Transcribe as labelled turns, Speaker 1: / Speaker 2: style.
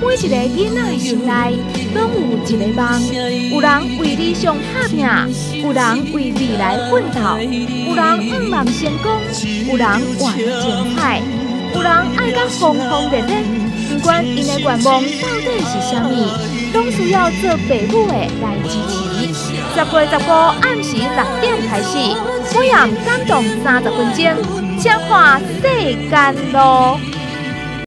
Speaker 1: 每一个囡仔心内，拢有一个梦。有人为理想打拼，有人为未来奋斗，有人渴望成功，有人活精彩，有人爱甲轰轰烈烈。不管因的愿望到底是啥物，都需要做父母的来支持。十月十五暗时六点开始，每晚感动三十分钟，请看世间路。